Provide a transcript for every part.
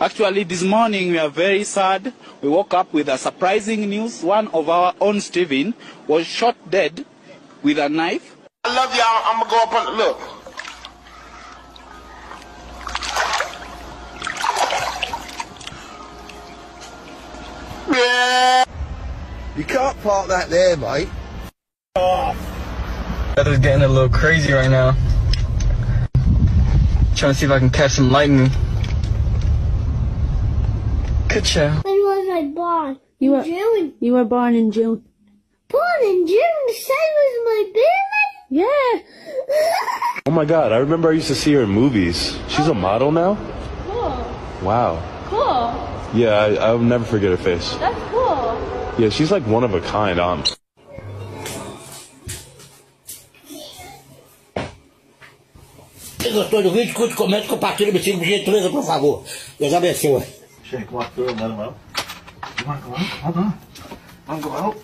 Actually, this morning we are very sad. We woke up with a surprising news. One of our own, Stephen, was shot dead with a knife. I love y'all. I'm going to go up on. Look. You can't park that there, mate. Weather's getting a little crazy right now. Trying to see if I can catch some lightning. Good show. When was I born? You were June. you were born in June. Born in June, the same as my baby? Yeah. Oh my god, I remember I used to see her in movies. She's a oh. model now? Cool. Wow. Cool. Yeah, I, I'll never forget her face. That's cool. Yeah, she's like one of a kind, um. Quem gostou do vídeo, curte, comenta, compartilha, me siga, por gentileza, por favor. Deus abençoe. Shake, come on, through and let him out. Come on, go out. On. Come on.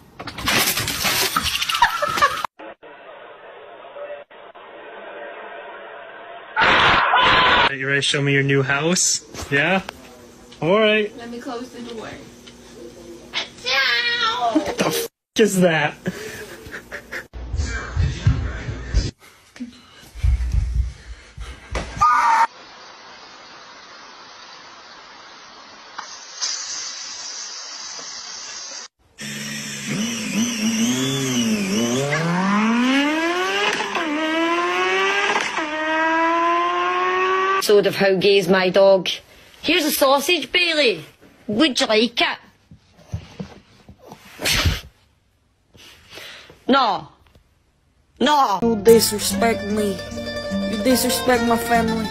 You ready to show me your new house? Yeah? Alright. Let me close the door. Is that? episode of How Gay's My Dog. Here's a sausage, Bailey. Would you like it? No. No. You disrespect me. You disrespect my family.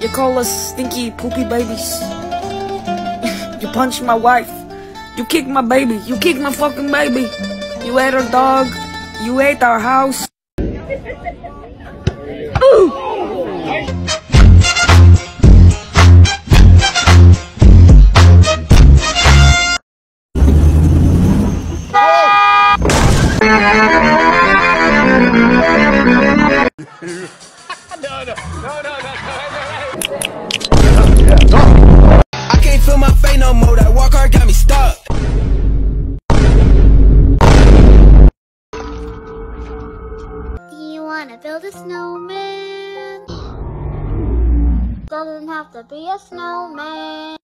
You call us stinky, poopy babies. you punch my wife. You kick my baby. You kick my fucking baby. You ate our dog. You ate our house. I can't feel my face no more. That walk hard got me stuck. Do you want to build a snowman? Doesn't have to be a snowman.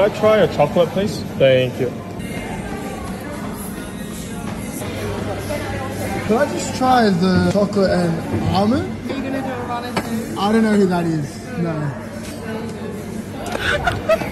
I try a chocolate, please? Thank you. Can I just try the chocolate and almond? Are you gonna do a ramen I don't know who that is. No.